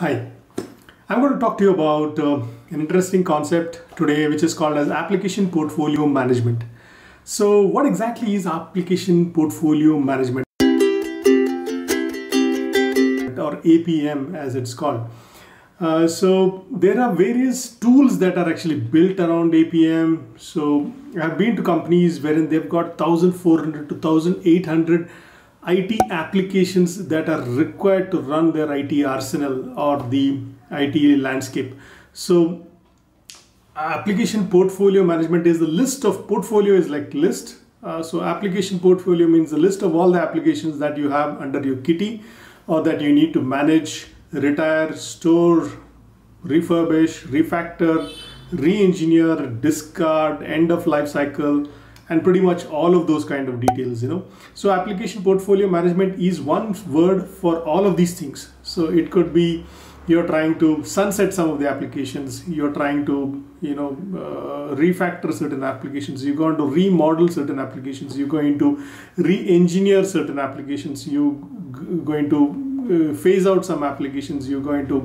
Hi, I'm going to talk to you about uh, an interesting concept today which is called as application portfolio management. So what exactly is application portfolio management or APM as it's called? Uh, so there are various tools that are actually built around APM. So I've been to companies wherein they've got 1400 to 1800 IT applications that are required to run their IT arsenal or the IT landscape. So application portfolio management is the list of portfolio is like list. Uh, so application portfolio means the list of all the applications that you have under your kitty or that you need to manage, retire, store, refurbish, refactor, re-engineer, discard, end of life cycle, and pretty much all of those kind of details you know. So application portfolio management is one word for all of these things. So it could be you're trying to sunset some of the applications you're trying to you know uh, refactor certain applications you're going to remodel certain applications you're going to re-engineer certain applications you're going to uh, phase out some applications you're going to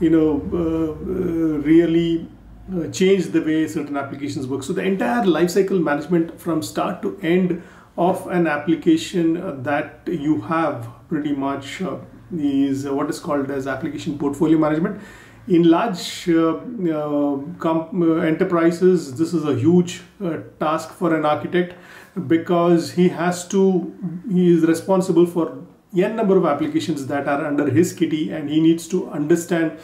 you know uh, uh really uh, change the way certain applications work. So the entire lifecycle management from start to end of an application uh, that you have pretty much uh, is what is called as application portfolio management. In large uh, uh, enterprises, this is a huge task for an architect because he has to, he is responsible for n number of applications that are under his kitty and he needs to understand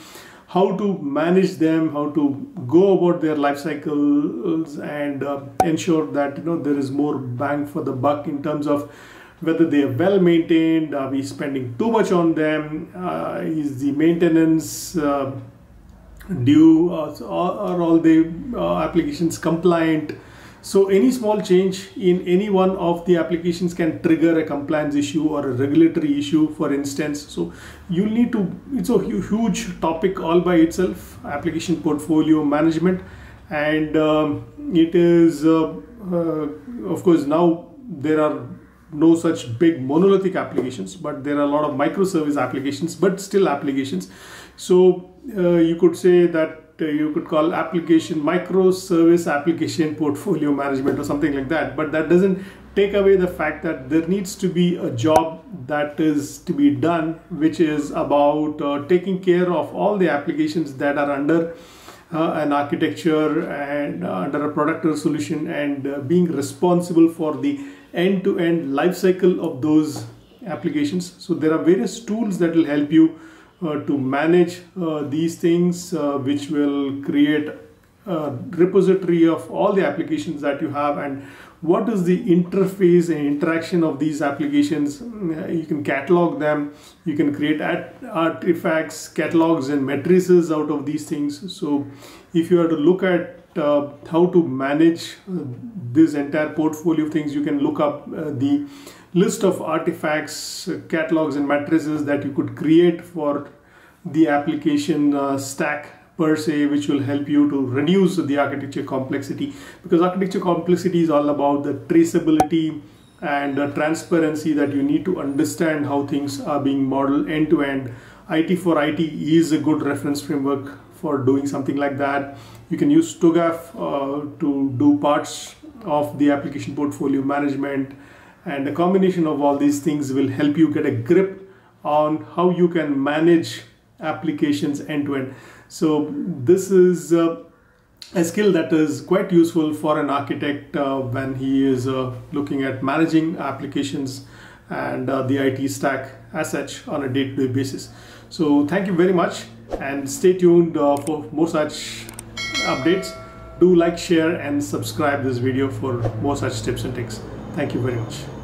how to manage them, how to go about their life cycles and uh, ensure that you know there is more bang for the buck in terms of whether they are well maintained, are we spending too much on them, uh, is the maintenance uh, due, uh, are all the uh, applications compliant, so any small change in any one of the applications can trigger a compliance issue or a regulatory issue, for instance. So you need to, it's a huge topic all by itself, application portfolio management. And um, it is, uh, uh, of course, now there are no such big monolithic applications, but there are a lot of microservice applications, but still applications. So uh, you could say that you could call application microservice application portfolio management or something like that. But that doesn't take away the fact that there needs to be a job that is to be done which is about uh, taking care of all the applications that are under uh, an architecture and uh, under a product or solution and uh, being responsible for the end-to-end -end life cycle of those applications. So there are various tools that will help you uh, to manage uh, these things uh, which will create a repository of all the applications that you have and what is the interface and interaction of these applications? You can catalog them. You can create artifacts catalogs and matrices out of these things. So if you are to look at uh, how to manage uh, this entire portfolio of things you can look up uh, the list of artifacts, catalogs and matrices that you could create for the application uh, stack per se which will help you to reduce the architecture complexity. Because architecture complexity is all about the traceability and the transparency that you need to understand how things are being modeled end to end IT for IT is a good reference framework for doing something like that. You can use TOGAF uh, to do parts of the application portfolio management. And a combination of all these things will help you get a grip on how you can manage applications end to end. So this is uh, a skill that is quite useful for an architect uh, when he is uh, looking at managing applications and uh, the IT stack as such on a day-to-day -day basis. So thank you very much and stay tuned uh, for more such updates. Do like, share and subscribe this video for more such tips and tricks. Thank you very much.